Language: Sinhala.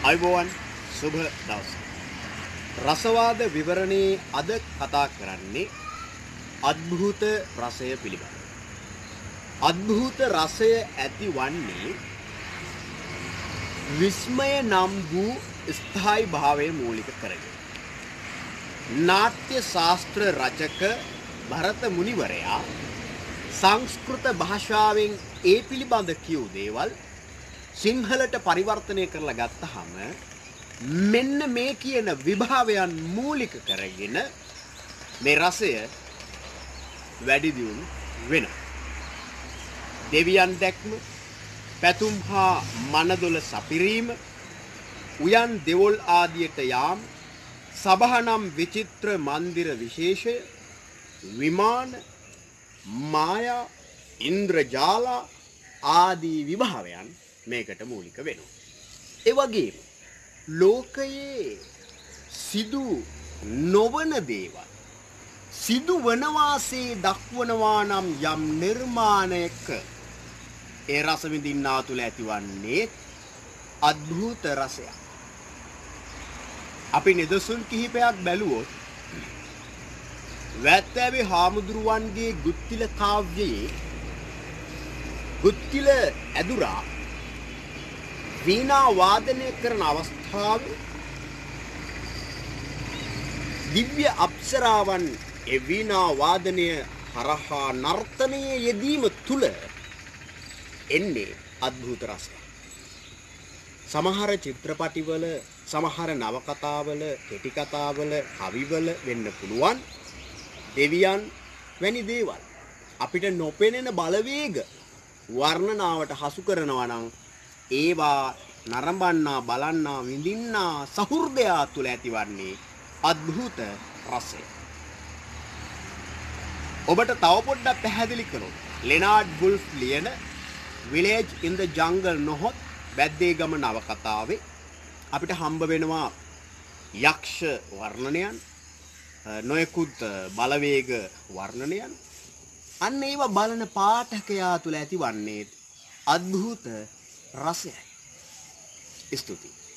අයිබෝවන් සුභ දවස. රසවාද විවරණයේ අද කතා කරන්නේ අද්භූත රසය පිළිබඳ. අද්භූත රසය ඇති වන්නේ විස්මය නම් වූ ස්ථායි භාවය මූලික කරගෙන. නාට්‍ය ශාස්ත්‍ර රචක භරත මුනිවරයා සංස්කෘත භාෂාවෙන් ඒ පිළිබඳ කියව් දේවල් සිංහලට පරිවර්තනය කරලා ගත්තහම මෙන්න මේ කියන විභාවයන් මූලික කරගෙන මේ රසය වැඩිදියුණු වෙන. දෙවියන් දැක්ම පැතුම් හා මනදොල සපිරීම උයන් දෙවොල් ආදියට යාම් සබහනම් විචිත්‍ර මන්දිර විශේෂය විමාන මායා ඉන්ද්‍රජාලා ආදී විභාවයන් මේකට මූලික වෙනවා. එවගේ ලෝකයේ සිදු නොවන දේවල් සිදු වනවාසේ දක්වනවා නම් යම් නිර්මාණයක ඒ රසවිඳින්නා තුළ ඇතිවන්නේ අද්භූත රසයක්. අපි නිදසුන් කිහිපයක් බැලුවොත් වැත්තෑවේ හාමුදුරුවන්ගේ ගුත්තිල කාව්‍යයේ ගුත්තිල ඇදුරා වීණා වාදනය කරන අවස්ථාව දිව්‍ය අප්සරාවන් ඒ වීණා වාදනය හරහා නර්තනයේ යෙදීම තුල එන්නේ අద్භූත රසය. සමහර චිත්‍රපටිවල සමහර නවකතාවල කෙටි කතාවල කවිවල වෙන්න පුළුවන් දෙවියන් වැනි දේවල් අපිට නොපෙනෙන බලවේග වර්ණනාවට හසු කරනවා නම් ඒවා නරඹන්නා බලන්නා විඳින්නා සහෘදයා තුළ ඇතිවන්නේ අද්භූත රසය. ඔබට තව පොඩ්ඩක් පැහැදිලි කළොත් ලෙනාඩ් බුල්ෆ් ලියන විලේජ් ඉන් ද ජංගල් නොහොත් බැද්දේගම නවකතාවේ අපිට හම්බ වෙනවා යක්ෂ වර්ණනයන් නොයකුත් බලවේග වර්ණනයන් අන්න ඒවා බලන පාඨකයා තුළ ඇතිවන්නේ අද්භූත රසයයි. ස්තුතියි.